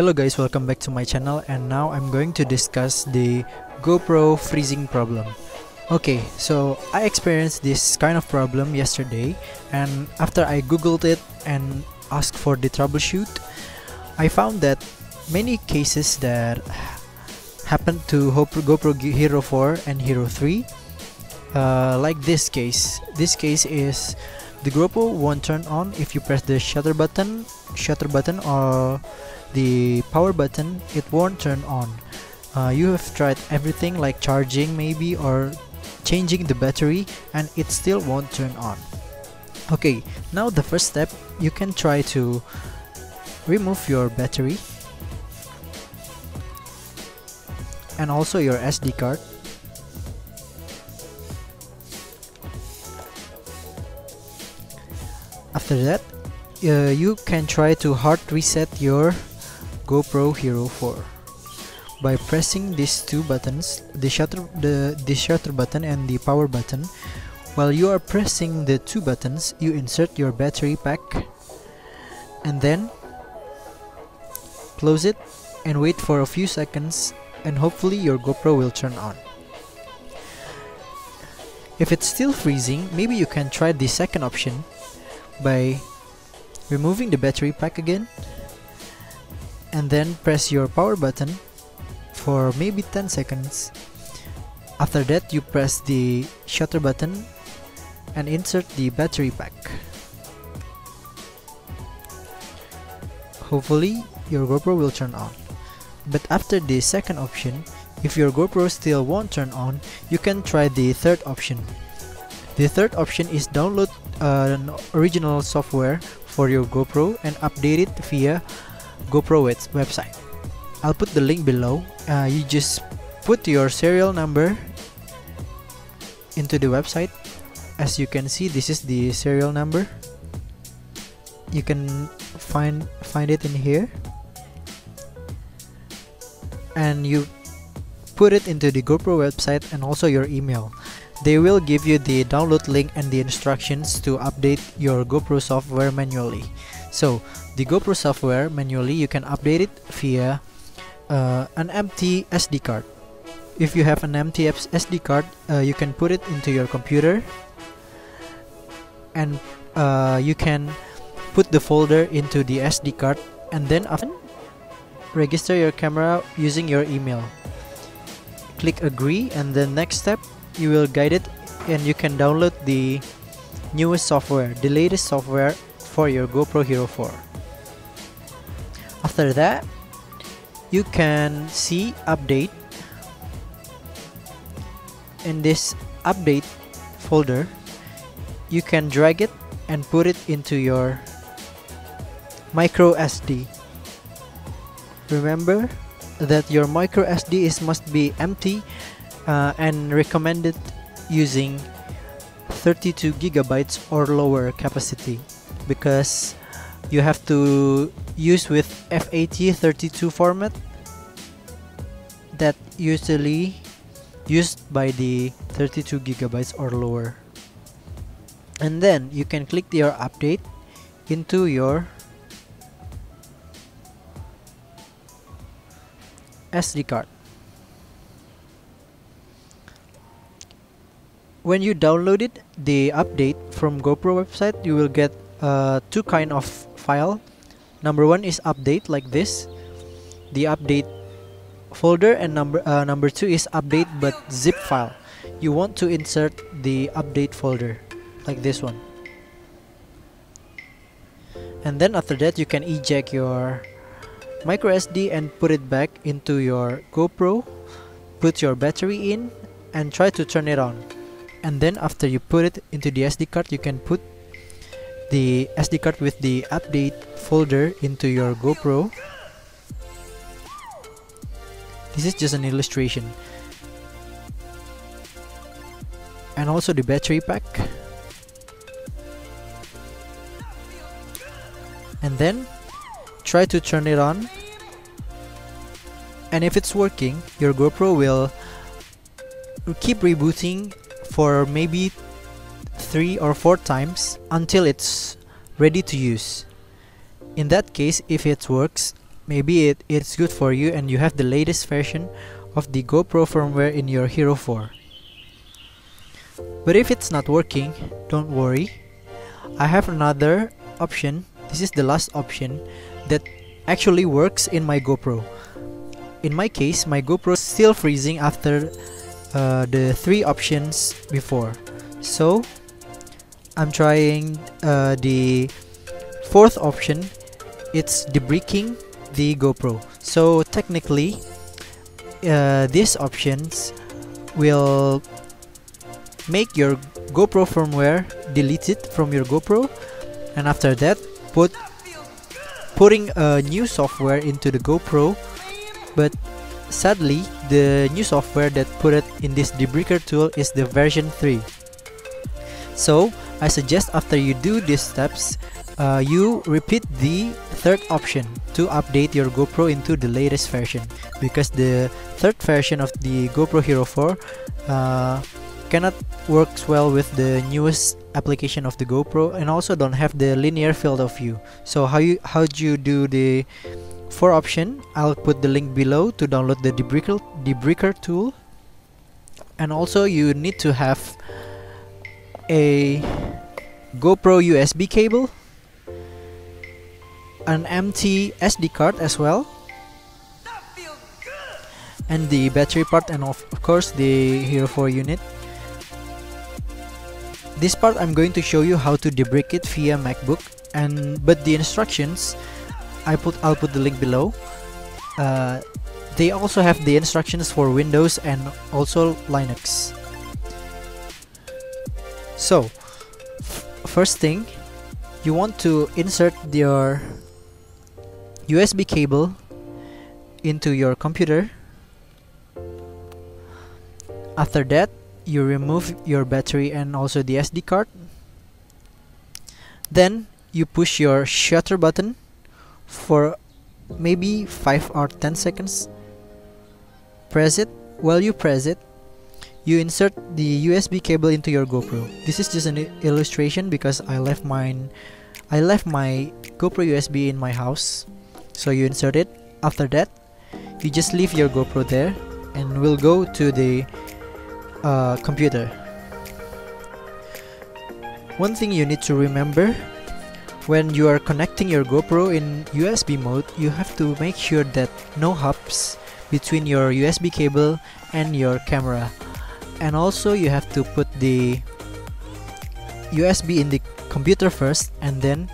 Hello guys, welcome back to my channel and now I'm going to discuss the GoPro freezing problem. Okay, so I experienced this kind of problem yesterday and after I googled it and asked for the troubleshoot, I found that many cases that happened to GoPro Hero 4 and Hero 3 uh, like this case. This case is the GoPro won't turn on if you press the shutter button, shutter button or the power button, it won't turn on. Uh, you have tried everything like charging maybe or changing the battery and it still won't turn on. Okay, now the first step, you can try to remove your battery and also your SD card after that uh, you can try to hard reset your GoPro Hero 4 by pressing these two buttons the shutter the, the shutter button and the power button while you are pressing the two buttons you insert your battery pack and then close it and wait for a few seconds and hopefully your GoPro will turn on. If it's still freezing maybe you can try the second option by removing the battery pack again and then press your power button for maybe 10 seconds. After that you press the shutter button and insert the battery pack. Hopefully your GoPro will turn on. But after the second option if your GoPro still won't turn on you can try the third option. The third option is download uh, an original software for your GoPro and update it via GoPro website. I'll put the link below. Uh, you just put your serial number into the website. As you can see, this is the serial number. You can find find it in here, and you put it into the GoPro website and also your email. They will give you the download link and the instructions to update your GoPro software manually. So, the GoPro software manually you can update it via uh, an empty SD card. If you have an empty SD card, uh, you can put it into your computer and uh, you can put the folder into the SD card and then after register your camera using your email. Click agree and the next step you will guide it and you can download the newest software, the latest software for your GoPro Hero 4. After that, you can see update in this update folder. You can drag it and put it into your micro SD remember that your micro SD is must be empty uh, and recommended using 32 gigabytes or lower capacity because you have to use with FAT32 format that usually used by the 32 gigabytes or lower. And then you can click your update into your SD card. When you downloaded the update from GoPro website you will get uh, two kind of file. Number one is update like this. The update folder and number uh, number two is update but zip file. You want to insert the update folder like this one. And then after that you can eject your micro SD and put it back into your GoPro put your battery in and try to turn it on. And then after you put it into the SD card you can put the SD card with the update folder into your GoPro. This is just an illustration. And also the battery pack. And then try to turn it on. And if it's working your GoPro will keep rebooting for maybe three or four times until it's ready to use. In that case, if it works, maybe it, it's good for you and you have the latest version of the GoPro firmware in your Hero 4. But if it's not working, don't worry. I have another option. This is the last option that actually works in my GoPro. In my case, my GoPro is still freezing after uh, the three options before. So I'm trying uh, the fourth option. It's debricking the GoPro. So technically, uh, these options will make your GoPro firmware deleted from your GoPro and after that put putting a new software into the GoPro but sadly the new software that put it in this debricker tool is the version 3 so I suggest after you do these steps uh, you repeat the third option to update your GoPro into the latest version. Because the third version of the GoPro Hero 4 uh, cannot works well with the newest application of the GoPro and also don't have the linear field of view. So how you how do you do the four option? I'll put the link below to download the debricker debricker tool. And also you need to have a GoPro USB cable an empty SD card as well and the battery part and of course the Hero 4 unit. This part I'm going to show you how to debrick it via MacBook and but the instructions I put I'll put the link below. Uh, they also have the instructions for Windows and also Linux so first thing you want to insert your USB cable into your computer. After that you remove your battery and also the SD card. Then you push your shutter button for maybe 5 or 10 seconds. Press it. While you press it you insert the USB cable into your GoPro this is just an illustration because I left mine I left my GoPro USB in my house so you insert it after that you just leave your GoPro there and we'll go to the uh, computer. One thing you need to remember when you are connecting your GoPro in USB mode, you have to make sure that no hubs between your USB cable and your camera. And also you have to put the USB in the computer first and then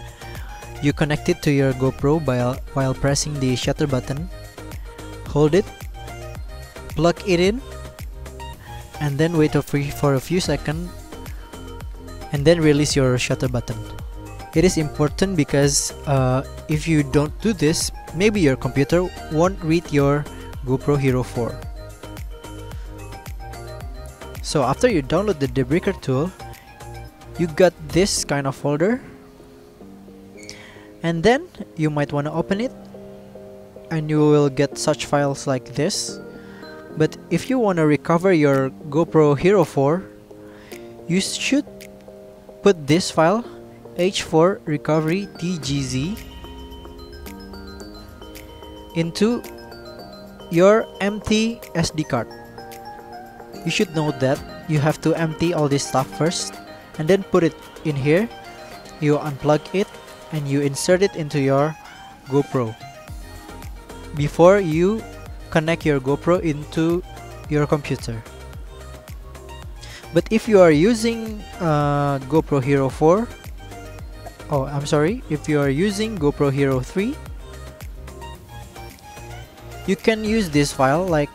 you connect it to your GoPro while, while pressing the shutter button. Hold it, plug it in. And then wait for a few seconds. And then release your shutter button. It is important because uh, if you don't do this maybe your computer won't read your GoPro Hero 4 so after you download the debricker tool you got this kind of folder and then you might want to open it and you will get such files like this but if you want to recover your GoPro Hero 4, you should put this file h4 recovery tgz into your empty SD card. You should know that you have to empty all this stuff first and then put it in here. You unplug it and you insert it into your GoPro before you connect your GoPro into your computer. But if you are using uh, GoPro Hero 4, oh I'm sorry, if you are using GoPro Hero 3, you can use this file like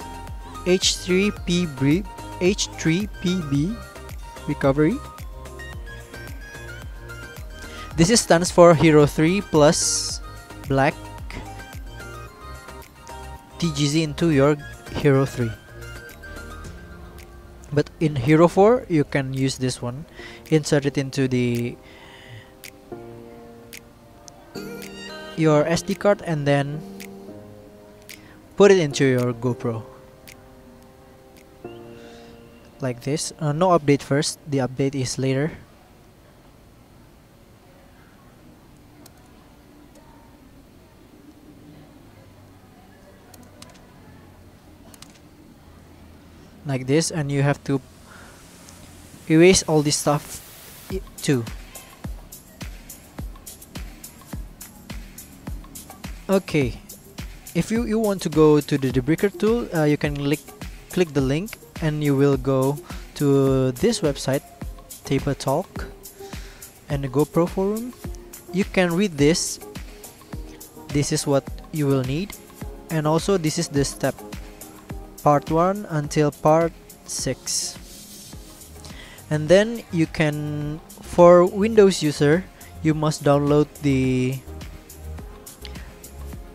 h3pb h3pb recovery. This is stands for Hero 3 plus black TGZ into your Hero 3 but in Hero 4 you can use this one. Insert it into the your SD card and then put it into your GoPro like this. Uh, no update first, the update is later. Like this and you have to erase all this stuff too. Okay, if you, you want to go to the debricker tool, uh, you can click, click the link and you will go to this website Tapatalk and the GoPro forum. You can read this. This is what you will need. And also this is the step. Part 1 until part 6 and then you can for Windows user you must download the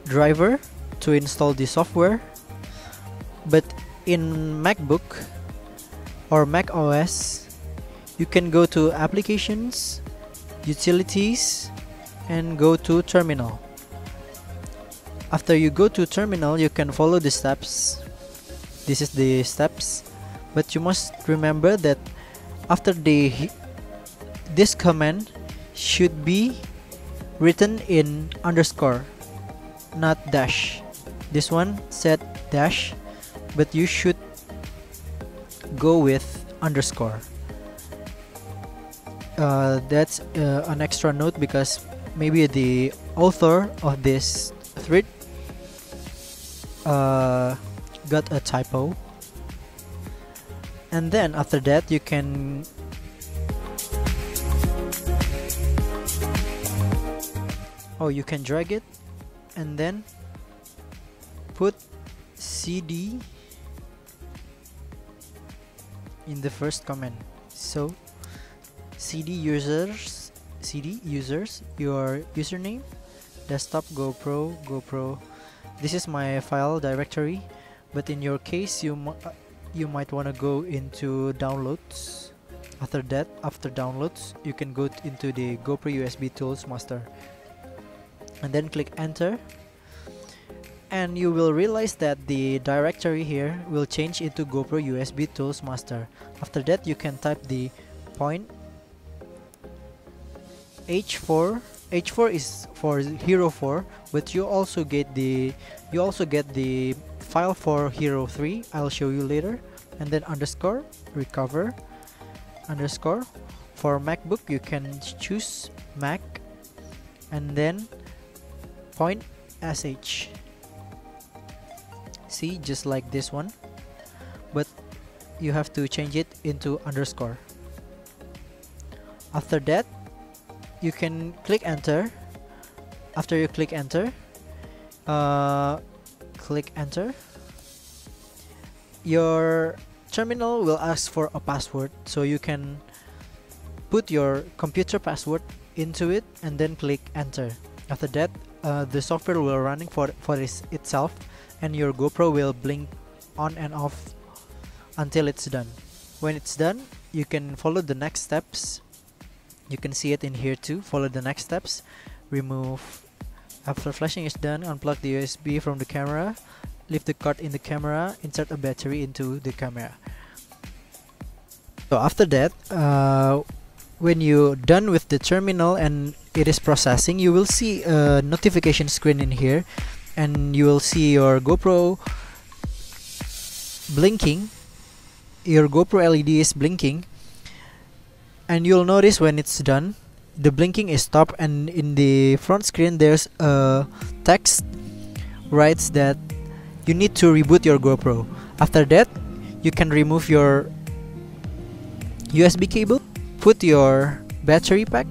driver to install the software. But in MacBook or Mac OS you can go to applications utilities and go to terminal. After you go to terminal you can follow the steps. This is the steps but you must remember that after the this command should be written in underscore not dash. This one said dash but you should go with underscore. Uh, that's uh, an extra note because maybe the author of this thread uh, got a typo. And then after that you can oh you can drag it and then put cd in the first comment. So cd users cd users your username desktop gopro gopro. This is my file directory but in your case you uh, you might want to go into downloads. After that after downloads you can go into the GoPro USB tools master. And then click enter and you will realize that the directory here will change into GoPro USB tools master. After that you can type the point H4 H4 is for Hero 4 but you also get the you also get the file for Hero 3 I'll show you later. And then underscore recover underscore. For MacBook you can choose Mac. And then point sh see just like this one. But you have to change it into underscore. After that you can click enter. After you click enter uh, click enter. Your terminal will ask for a password. So you can put your computer password into it and then click enter. After that uh, the software will running for for itself and your GoPro will blink on and off until it's done. When it's done you can follow the next steps. You can see it in here too. Follow the next steps. Remove after flashing is done unplug the USB from the camera. Leave the card in the camera. Insert a battery into the camera. So after that uh, when you're done with the terminal and it is processing you will see a notification screen in here and you will see your GoPro blinking. Your GoPro LED is blinking. And you'll notice when it's done the blinking is stopped and in the front screen there's a text writes that you need to reboot your GoPro. After that you can remove your USB cable put your battery pack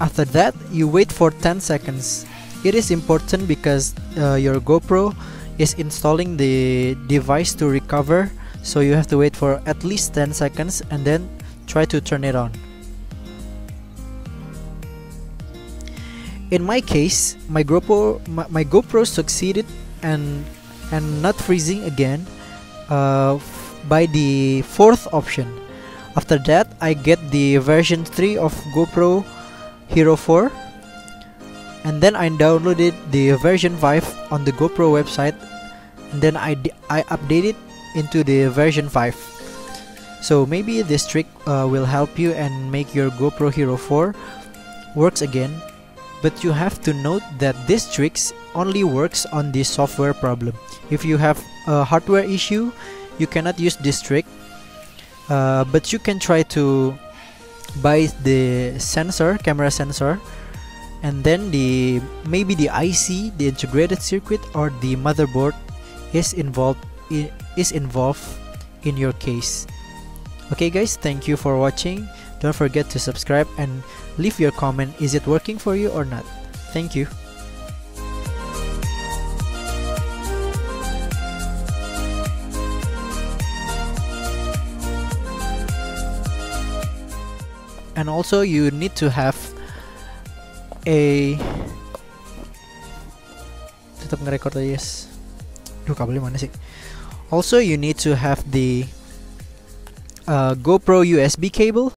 after that you wait for 10 seconds. It is important because uh, your GoPro is installing the device to recover so you have to wait for at least 10 seconds and then try to turn it on. In my case my GoPro my, my GoPro succeeded and and not freezing again uh, by the fourth option. After that I get the version 3 of GoPro Hero 4 and then I downloaded the version 5 on the GoPro website. And then I, I updated it into the version 5 so maybe this trick uh, will help you and make your GoPro Hero 4 works again. But you have to note that this tricks only works on the software problem. If you have a hardware issue you cannot use this trick. Uh, but you can try to buy the sensor camera sensor and then the maybe the IC the integrated circuit or the motherboard is involved is involved in your case. Okay guys thank you for watching. Don't forget to subscribe and leave your comment. Is it working for you or not? Thank you and also you need to have a tetap nge-record aja yes duh kabelnya mana sih also you need to have the uh, GoPro USB cable